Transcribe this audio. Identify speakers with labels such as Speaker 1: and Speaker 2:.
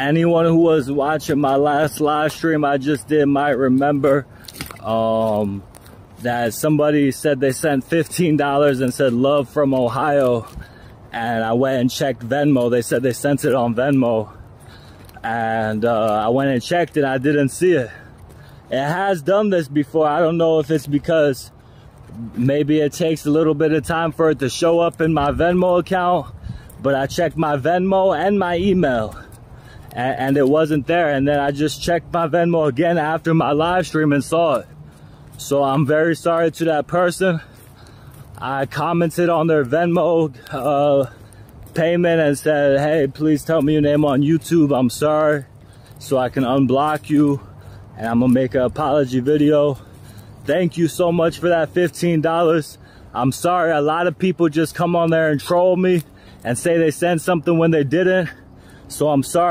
Speaker 1: anyone who was watching my last live stream I just did might remember um, that somebody said they sent $15 and said love from Ohio. And I went and checked Venmo. They said they sent it on Venmo. And uh, I went and checked it. I didn't see it. It has done this before. I don't know if it's because maybe it takes a little bit of time for it to show up in my Venmo account. But I checked my Venmo and my email and, and it wasn't there. And then I just checked my Venmo again after my live stream and saw it. So I'm very sorry to that person. I commented on their Venmo uh, payment and said, hey, please tell me your name on YouTube. I'm sorry. So I can unblock you. And I'm gonna make an apology video. Thank you so much for that $15. I'm sorry, a lot of people just come on there and troll me and say they sent something when they didn't. So I'm sorry.